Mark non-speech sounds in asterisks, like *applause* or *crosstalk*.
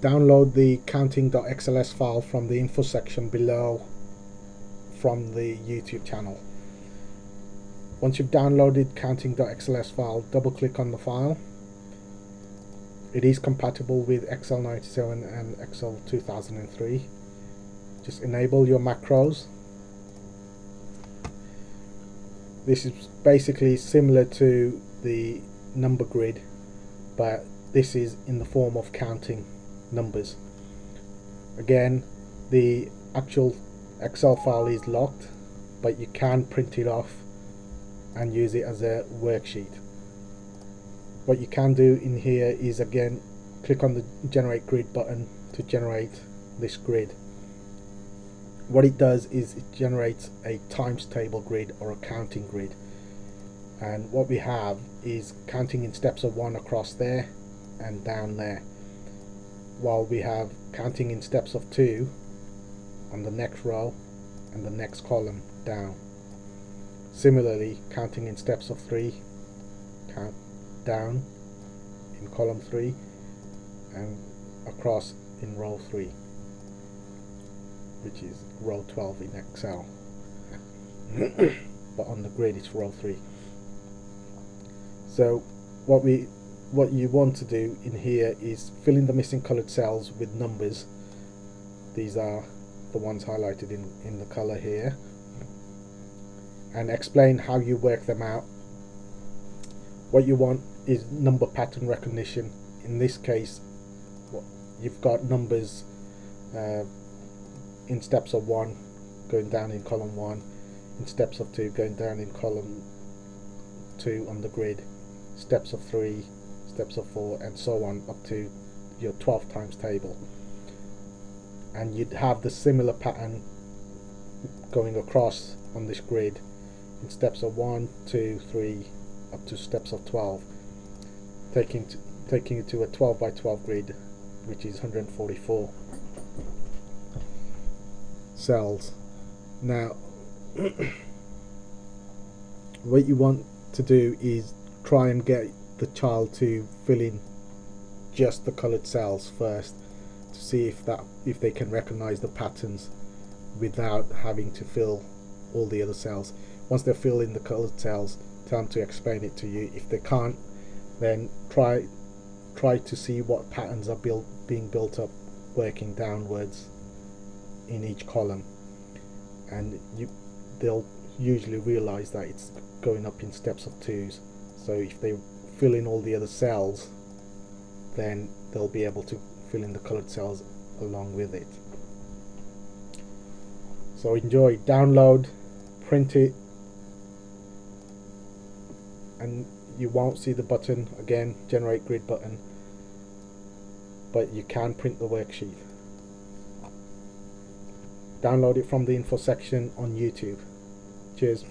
download the counting.xls file from the info section below from the YouTube channel. Once you've downloaded counting.xls file, double click on the file. It is compatible with Excel 97 and Excel 2003. Just enable your macros. This is basically similar to the number grid, but this is in the form of counting numbers. Again, the actual Excel file is locked, but you can print it off and use it as a worksheet. What you can do in here is again click on the generate grid button to generate this grid. What it does is it generates a times table grid or a counting grid and what we have is counting in steps of one across there and down there while we have counting in steps of two on the next row and the next column down. Similarly counting in steps of three count down in column 3 and across in row 3 which is row 12 in Excel. *coughs* But on the grid it's row 3 so what we what you want to do in here is fill in the missing colored cells with numbers. These are the ones highlighted in, in the color here. And explain how you work them out. What you want is number pattern recognition. In this case you've got numbers uh, in steps of one going down in column one. In steps of two going down in column two on the grid. Steps of three steps of four and so on up to your 12 times table. And you'd have the similar pattern going across on this grid in steps of 1, 2, 3 up to steps of 12 taking to, taking it to a 12 by 12 grid which is 144 cells. Now *coughs* what you want to do is try and get the child to fill in just the colored cells first to see if that if they can recognize the patterns without having to fill all the other cells. Once they fill in the colored cells tell them to explain it to you. If they can't then try try to see what patterns are built being built up working downwards in each column. And you they'll usually realize that it's going up in steps of twos. So if they fill in all the other cells then they'll be able to fill in the colored cells along with it. So enjoy download print it and you won't see the button again generate grid button but you can print the worksheet. Download it from the info section on YouTube. Cheers